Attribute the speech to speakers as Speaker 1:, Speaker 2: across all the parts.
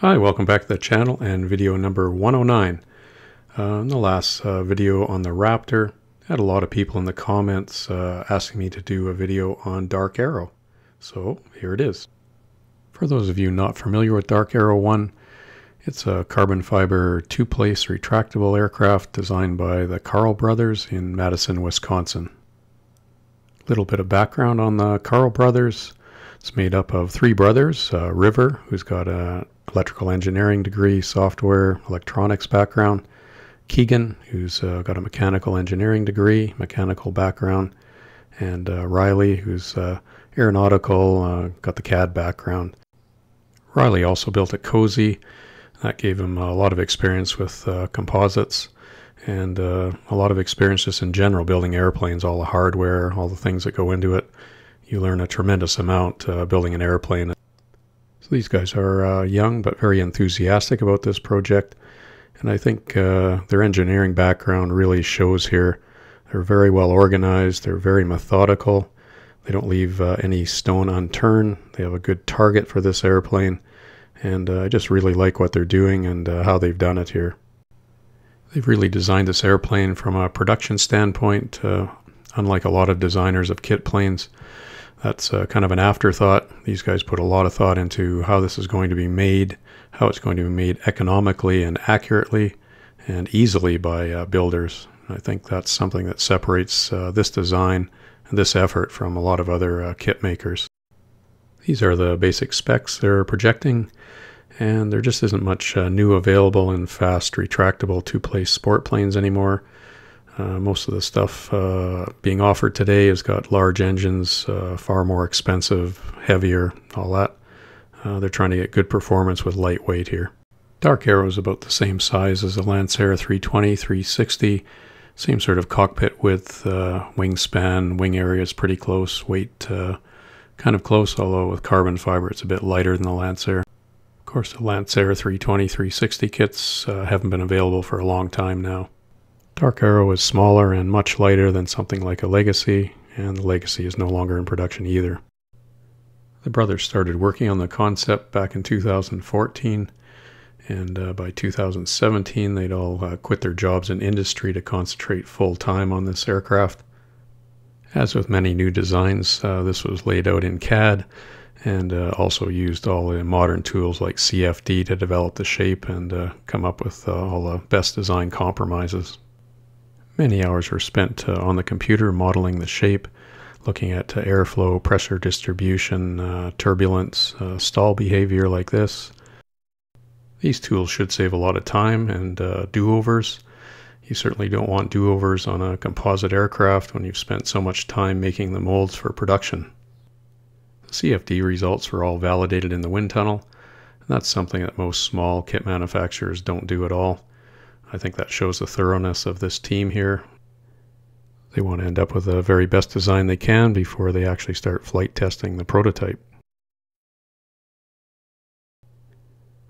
Speaker 1: Hi, welcome back to the channel and video number 109. Uh, in the last uh, video on the Raptor, I had a lot of people in the comments uh, asking me to do a video on DarkAero. So here it is. For those of you not familiar with DarkAero 1, it's a carbon fiber two-place retractable aircraft designed by the Karl brothers in Madison, Wisconsin. Little bit of background on the Karl brothers. It's made up of three brothers, uh, River, who's got a electrical engineering degree, software, electronics background. Keegan, who's uh, got a mechanical engineering degree, mechanical background, and uh, Riley, who's uh, aeronautical, uh, got the CAD background. Riley also built a Cozy. That gave him a lot of experience with uh, composites and a lot of experience just in general building airplanes, all the hardware, all the things that go into it. You learn a tremendous amount building an airplane. So these guys are uh, young but very enthusiastic about this project, and I think uh, their engineering background really shows here. They're very well organized, they're very methodical, they don't leave uh, any stone unturned, they have a good target for this airplane, and uh, I just really like what they're doing and uh, how they've done it here. They've really designed this airplane from a production standpoint, uh, unlike a lot of designers of kit planes that's uh, kind of an afterthought. These guys put a lot of thought into how this is going to be made, how it's going to be made economically and accurately and easily by uh, builders. I think that's something that separates uh, this design and this effort from a lot of other uh, kit makers. These are the basic specs they're projecting, and there just isn't much uh, new available in fast retractable two-place sport planes anymore. Uh, most of the stuff uh, being offered today has got large engines, uh, far more expensive, heavier, all that. Uh, they're trying to get good performance with lightweight here. DarkAero is about the same size as the Lancair 320, 360. Same sort of cockpit width, uh, wingspan, wing area is pretty close, weight uh, kind of close, although with carbon fiber it's a bit lighter than the Lancair. Of course, the Lancair 320, 360 kits haven't been available for a long time now. DarkAero is smaller and much lighter than something like a Legacy, and the Legacy is no longer in production either. The brothers started working on the concept back in 2014, and uh, by 2017 they'd all uh, quit their jobs in industry to concentrate full time on this aircraft. As with many new designs, uh, this was laid out in CAD and uh, also used all the modern tools like CFD to develop the shape and uh, come up with uh, all the best design compromises. Many hours were spent uh, on the computer modeling the shape, looking at uh, airflow, pressure distribution, uh, turbulence, stall behavior like this. These tools should save a lot of time and uh, do-overs. You certainly don't want do-overs on a composite aircraft when you've spent so much time making the molds for production. The CFD results were all validated in the wind tunnel, and that's something that most small kit manufacturers don't do at all. I think that shows the thoroughness of this team here. They want to end up with the very best design they can before they actually start flight testing the prototype.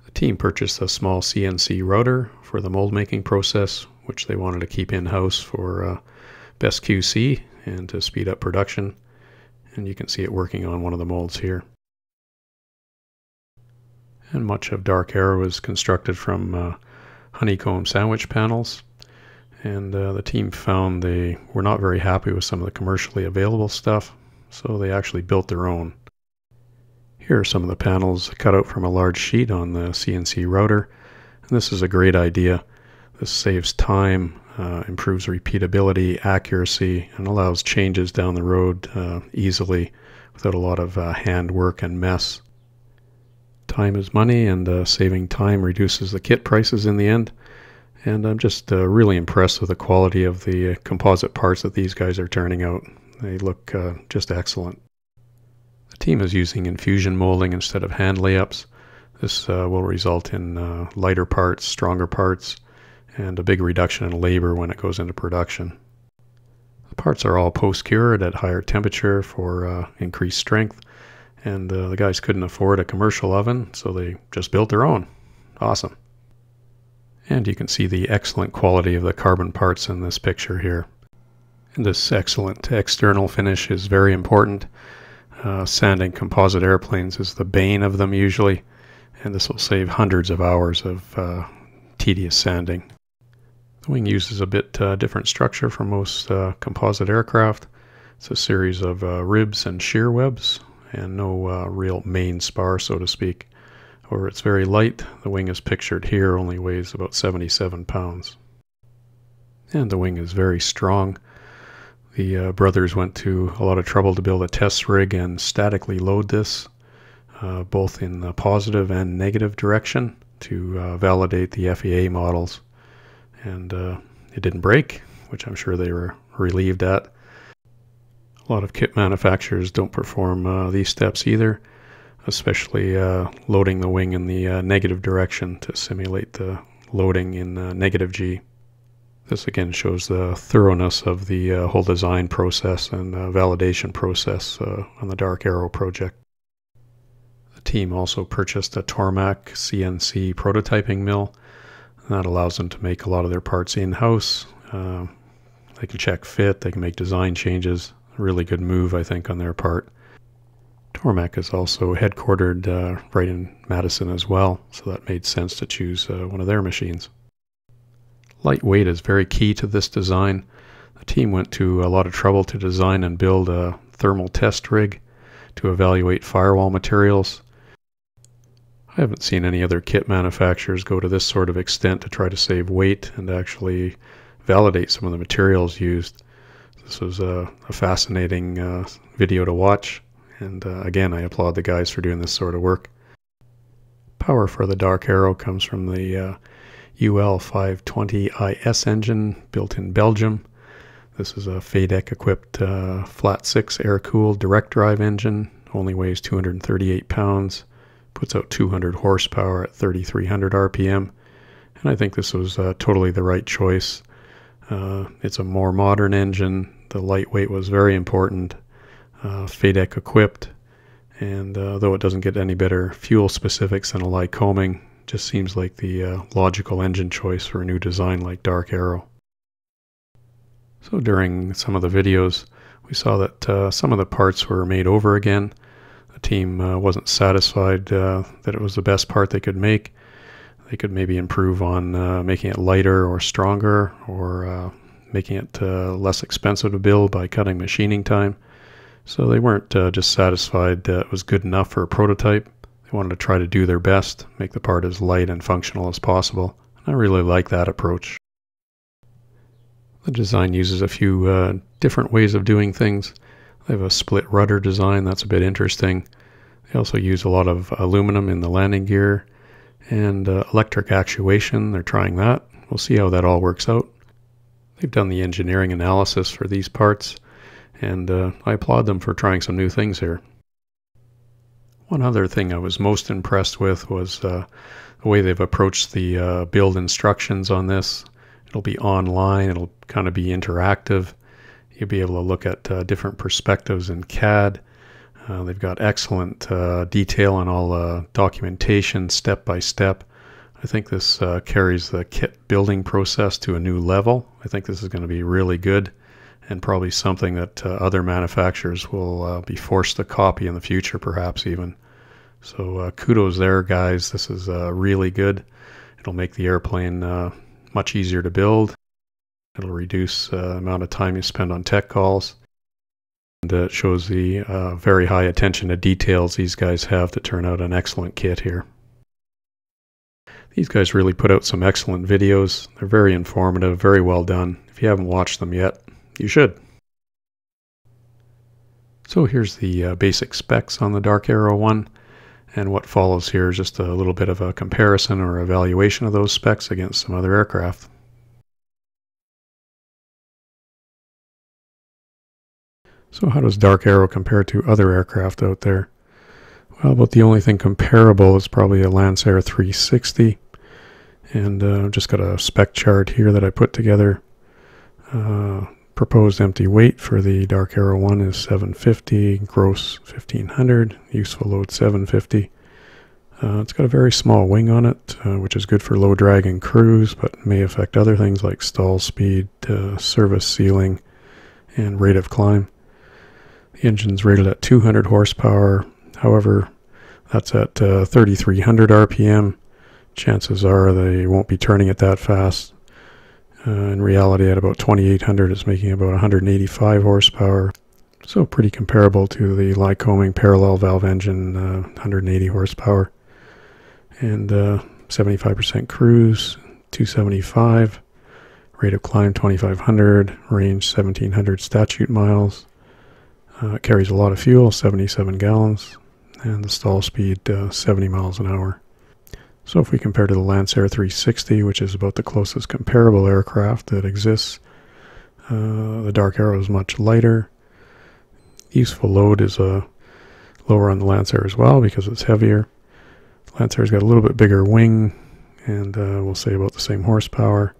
Speaker 1: The team purchased a small CNC router for the mold making process, which they wanted to keep in-house for uh, best QC and to speed up production. And you can see it working on one of the molds here. And much of DarkAero is constructed from uh, honeycomb sandwich panels. And uh, the team found they were not very happy with some of the commercially available stuff, so they actually built their own. Here are some of the panels cut out from a large sheet on the CNC router. And this is a great idea. This saves time, uh, improves repeatability, accuracy, and allows changes down the road uh, easily without a lot of uh, hand work and mess. Time is money, and uh, saving time reduces the kit prices in the end. And I'm just uh, really impressed with the quality of the uh, composite parts that these guys are turning out. They look uh, just excellent. The team is using infusion molding instead of hand layups. This uh, will result in uh, lighter parts, stronger parts, and a big reduction in labor when it goes into production. The parts are all post-cured at higher temperature for increased strength and uh, the guys couldn't afford a commercial oven, so they just built their own. Awesome. And you can see the excellent quality of the carbon parts in this picture here. And this excellent external finish is very important. Uh, sanding composite airplanes is the bane of them usually. and this will save hundreds of hours of uh, tedious sanding. The wing uses a bit uh, different structure from most uh, composite aircraft. It's a series of uh, ribs and shear webs and no uh, real main spar, so to speak. Or it's very light. The wing is pictured here only weighs about 77 pounds. And the wing is very strong. The uh, brothers went to a lot of trouble to build a test rig and statically load this, uh, both in the positive and negative direction, to uh, validate the FEA models. And uh, it didn't break, which I'm sure they were relieved at. A lot of kit manufacturers don't perform uh, these steps either, especially uh, loading the wing in the negative direction to simulate the loading in negative G. This again shows the thoroughness of the uh, whole design process and uh, validation process uh, on the DarkAero project. The team also purchased a Tormach CNC prototyping mill. That allows them to make a lot of their parts in-house. Uh, they can check fit, they can make design changes. Really good move, I think, on their part. Tormach is also headquartered uh, right in Madison as well, so that made sense to choose uh, one of their machines. Lightweight is very key to this design. The team went to a lot of trouble to design and build a thermal test rig to evaluate firewall materials. I haven't seen any other kit manufacturers go to this sort of extent to try to save weight and actually validate some of the materials used. This was a, a fascinating uh, video to watch, and uh, again, I applaud the guys for doing this sort of work. Power for the DarkAero comes from the uh, UL520IS engine built in Belgium. This is a FADEC equipped uh, flat six air cooled direct drive engine, only weighs 238 pounds, puts out 200 horsepower at 3300 RPM. And I think this was uh, totally the right choice. Uh, it's a more modern engine. The lightweight was very important. Uh, FADEC equipped. And uh, though it doesn't get any better fuel specifics than a Lycoming, just seems like the uh, logical engine choice for a new design like DarkAero. So during some of the videos, we saw that uh, some of the parts were made over again. The team uh, wasn't satisfied uh, that it was the best part they could make. They could maybe improve on uh, making it lighter or stronger or uh, making it less expensive to build by cutting machining time. So they weren't just satisfied that it was good enough for a prototype. They wanted to try to do their best, make the part as light and functional as possible. And I really like that approach. The design uses a few uh, different ways of doing things. They have a split rudder design that's a bit interesting. They also use a lot of aluminum in the landing gear and uh, electric actuation. They're trying that. We'll see how that all works out. They've done the engineering analysis for these parts, and uh, I applaud them for trying some new things here. One other thing I was most impressed with was uh, the way they've approached the uh, build instructions on this. It'll be online, it'll kind of be interactive. You'll be able to look at uh, different perspectives in CAD. Uh, they've got excellent uh, detail on all uh, documentation, step by step. I think this carries the kit building process to a new level. I think this is going to be really good and probably something that uh, other manufacturers will uh, be forced to copy in the future, perhaps even. So uh, kudos there, guys. This is uh, really good. It'll make the airplane uh, much easier to build. It'll reduce the amount of time you spend on tech calls. It shows the very high attention to details these guys have to turn out an excellent kit here. These guys really put out some excellent videos. They're very informative, very well done. If you haven't watched them yet, you should. So here's the uh, basic specs on the DarkAero one. And what follows here is just a little bit of a comparison or evaluation of those specs against some other aircraft. So how does DarkAero compare to other aircraft out there? Well, about the only thing comparable is probably a Lancair 360. And uh, I've just got a spec chart here that I put together. Uh, Proposed empty weight for the DarkAero 1 is 750, gross 1500, useful load 750. Uh, it's got a very small wing on it, uh, which is good for low drag and cruise, but may affect other things like stall speed, uh, service ceiling, and rate of climb. Engine's rated at 200 horsepower. However, That's at uh, 3300 RPM. Chances are they won't be turning it that fast. Uh, in reality, at about 2800, it's making about 185 horsepower. So pretty comparable to the Lycoming parallel valve engine, uh, 180 horsepower. And 75% uh, cruise, 275. Rate of climb 2500, range 1700 statute miles. Uh, it carries a lot of fuel, 77 gallons, and the stall speed uh, 70 miles an hour. So if we compare to the Lancair 360, which is about the closest comparable aircraft that exists, uh, the DarkAero is much lighter. Useful load is uh, lower on the Lancair as well because it's heavier. Lancair's got a little bit bigger wing, and uh, we'll say about the same horsepower.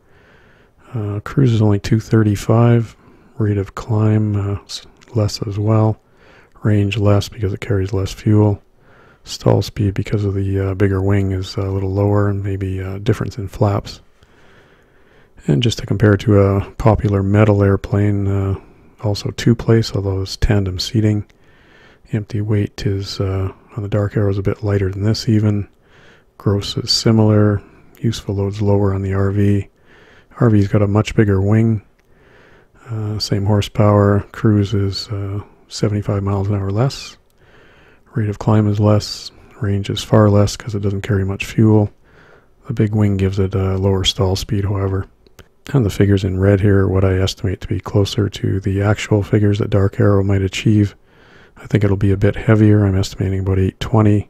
Speaker 1: Uh, cruise is only 235. Rate of climb uh, less as well. Range less because it carries less fuel. Stall speed because of the uh, bigger wing is a little lower and maybe a difference in flaps. And just to compare to a popular metal airplane, uh, also two place, although it's tandem seating. Empty weight is uh, on the DarkAero is a bit lighter than this even. Gross is similar. Useful load's lower on the RV. RV's got a much bigger wing, uh, same horsepower. Cruise is uh, 75 miles an hour less. Rate of climb is less. Range is far less because it doesn't carry much fuel. The big wing gives it a lower stall speed, however. And the figures in red here are what I estimate to be closer to the actual figures that DarkAero might achieve. I think it'll be a bit heavier. I'm estimating about 820.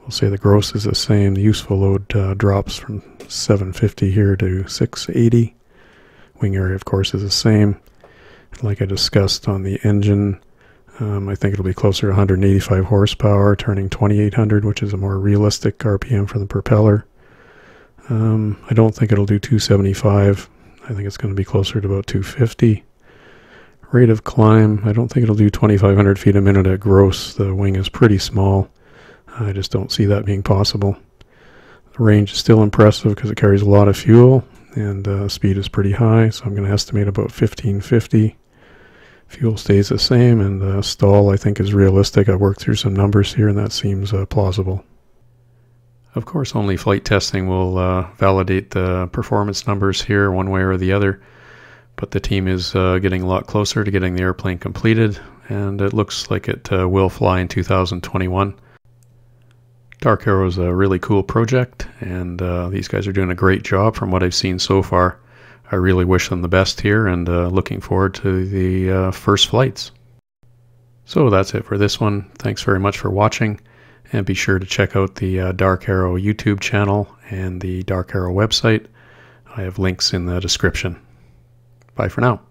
Speaker 1: We'll say the gross is the same. The useful load uh, drops from 750 here to 680. Wing area, of course, is the same. Like I discussed on the engine, um, I think it'll be closer to 185 horsepower, turning 2800, which is a more realistic RPM for the propeller. Um, I don't think it'll do 275. I think it's going to be closer to about 250. Rate of climb, I don't think it'll do 2500 feet a minute at gross. The wing is pretty small. I just don't see that being possible. The range is still impressive because it carries a lot of fuel and uh, speed is pretty high, so I'm going to estimate about 1550. Fuel stays the same and the stall I think is realistic. I worked through some numbers here and that seems uh, plausible. Of course, only flight testing will uh, validate the performance numbers here one way or the other, but the team is uh, getting a lot closer to getting the airplane completed and it looks like it uh, will fly in 2021. DarkAero is a really cool project, and uh, these guys are doing a great job from what I've seen so far. I really wish them the best here, and uh, looking forward to the uh, first flights. So that's it for this one. Thanks very much for watching, and be sure to check out the uh, DarkAero YouTube channel and the DarkAero website. I have links in the description. Bye for now.